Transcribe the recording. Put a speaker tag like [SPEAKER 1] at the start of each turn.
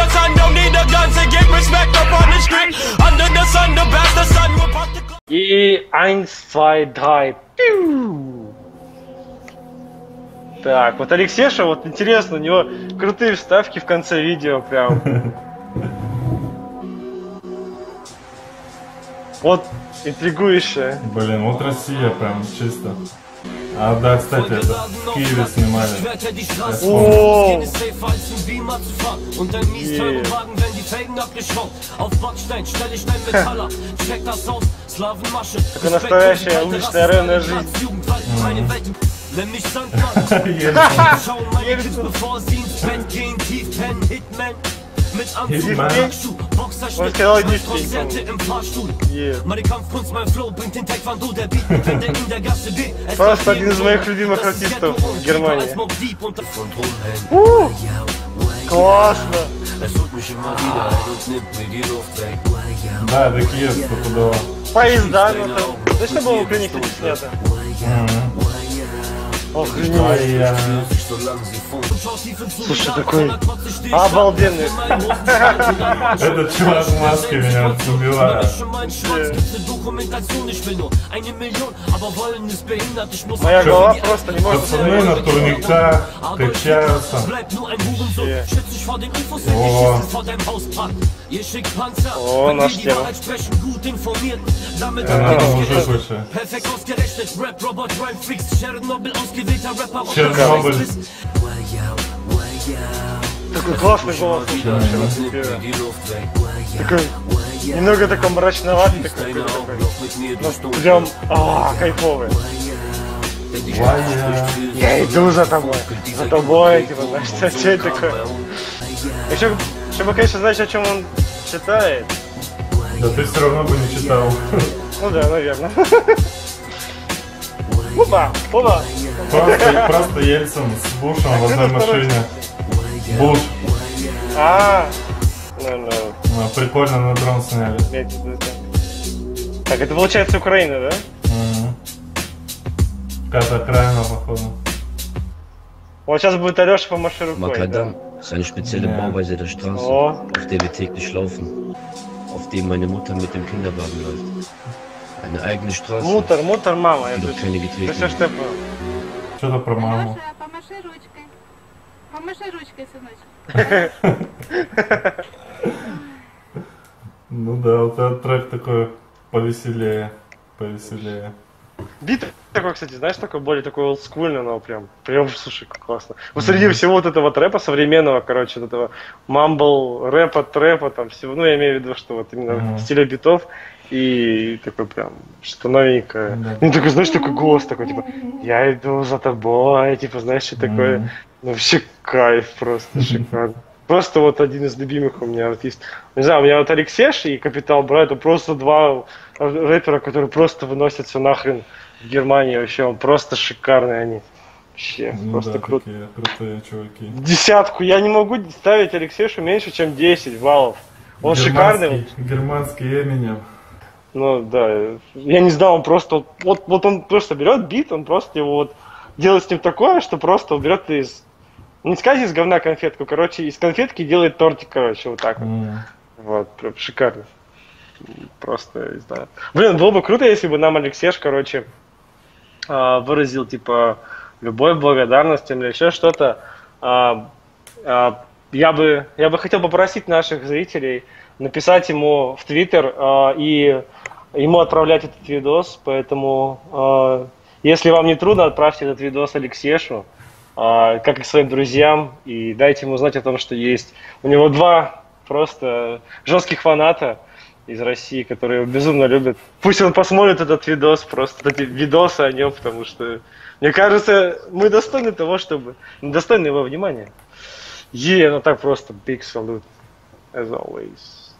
[SPEAKER 1] your son, don't need a gun to get respect up on the street. Under the sun, the bastard son will pop the
[SPEAKER 2] И eins, zwei, drei. Пиу. Так, вот Алексеша, вот интересно, у него крутые вставки в конце видео прям. Вот, интригующее.
[SPEAKER 3] Блин, вот Россия прям чисто. А, да, кстати, это в Киеве снимали.
[SPEAKER 2] О. Такая настоящая уличная районная жизнь.
[SPEAKER 4] Meine Welt. Nenn mich Sandmann.
[SPEAKER 3] Еле.
[SPEAKER 4] Schauen meine Kids, bevor sie ins Bett gehen. Tief pennen, Hitman. Mit Boxerschnitt,
[SPEAKER 2] Was genau die
[SPEAKER 4] Konzerte im Fahrstuhl.
[SPEAKER 2] Yeah.
[SPEAKER 4] Meine Kampfkunst, mein Flow bringt den Taekwondo, der Beat, wenn der in der Gasse geht. Es
[SPEAKER 2] Просто один из моих любимых артистов в
[SPEAKER 4] und
[SPEAKER 2] Германии.
[SPEAKER 4] und Drohnen.
[SPEAKER 2] Классно.
[SPEAKER 4] Und die.
[SPEAKER 3] Да, Киев стопудово.
[SPEAKER 2] Поезда, ну там. Точно было в Украине, снято? Охренеть.
[SPEAKER 3] Ай, я-
[SPEAKER 2] Слушай, такой обалденный.
[SPEAKER 3] Этот чувак в маске меня убивает.
[SPEAKER 2] Моя голова просто не может
[SPEAKER 3] Пацаны на турниках качаются. О.
[SPEAKER 2] О, наш тема.
[SPEAKER 3] Это мужик вообще. Чернобыль.
[SPEAKER 2] Такой классный голос. Такой, немного такой мрачноватый, такой. Ну, прям, а, кайфовый. Я иду за тобой, за тобой, типа, знаешь, что, это такое? Еще, еще бы, конечно, знать, о чем он читает.
[SPEAKER 3] Да ты все равно бы не читал.
[SPEAKER 2] Ну да, наверное. Опа, опа.
[SPEAKER 3] Просто, просто Ельцин с Бушем в одной машине. Буш.
[SPEAKER 2] А, ну, ну,
[SPEAKER 3] Ну, Прикольно на дрон сняли.
[SPEAKER 2] Так, это получается Украина, да?
[SPEAKER 3] Какая-то окраина, походу.
[SPEAKER 2] Вот сейчас будет Алеша помаши рукой.
[SPEAKER 5] Makadam ist eine spezielle
[SPEAKER 3] Ja.
[SPEAKER 5] Bauweise der Straße,
[SPEAKER 2] Oh.
[SPEAKER 5] auf der wir täglich laufen, auf dem meine Mutter mit dem Kinderwagen läuft. Eine eigene Straße,
[SPEAKER 2] Мутор, мутор, мама.
[SPEAKER 5] keine.
[SPEAKER 3] Что-то про маму.
[SPEAKER 6] Леша, помаши ручкой. Помаши ручкой, сыночек.
[SPEAKER 3] Ну да, вот этот трек такой повеселее. Повеселее.
[SPEAKER 2] Бит такой, кстати, знаешь, такой более такой олдскульный, но прям, прям, слушай, как классно. Вот среди всего вот этого вот рэпа современного, короче, вот этого мамбл, рэпа, трэпа, там всего, ну, я имею в виду, что вот именно
[SPEAKER 3] Мгм.
[SPEAKER 2] стиля битов, и такой прям, что новенькое.
[SPEAKER 3] Да.
[SPEAKER 2] Ну, такой, знаешь, такой голос такой, типа, я иду за тобой, типа, знаешь, что такое.
[SPEAKER 3] Мгм.
[SPEAKER 2] Ну, вообще кайф просто, шикарно. Просто вот один из любимых у меня артистов. Не знаю, у меня вот Алексеш и Капитал Бра, это просто два рэпера, которые просто выносят все нахрен в Германии. Вообще, он просто шикарные они. Вообще,
[SPEAKER 3] Ну
[SPEAKER 2] просто
[SPEAKER 3] да,
[SPEAKER 2] круто.
[SPEAKER 3] такие крутые чуваки.
[SPEAKER 2] Десятку. Я не могу ставить Алексешу меньше, чем 10 баллов. Он шикарный.
[SPEAKER 3] Германский- Германский Эминем.
[SPEAKER 2] Ну да, я не знаю, он просто, вот, вот он просто берет бит, он просто его вот делает с ним такое, что просто берет из, не сказать из говна конфетку, короче, из конфетки делает тортик, короче, вот так вот.
[SPEAKER 3] М.
[SPEAKER 2] Вот, прям шикарно. Просто, не знаю. Блин, было бы круто, если бы нам Алексеш, короче, а, выразил, типа, любовь, благодарность или еще что-то. А, а, Я бы, я бы хотел попросить наших зрителей написать ему в Твиттер и ему отправлять этот видос, поэтому если вам не трудно, отправьте этот видос Алексешу, как и своим друзьям, и дайте ему знать о том, что есть. У него два просто жестких фаната из России, которые его безумно любят. Пусть он посмотрит этот видос, просто эти видосы о нем, потому что, мне кажется, мы достойны того, чтобы... Достойны его внимания. Е, ну так просто, big salute, as always.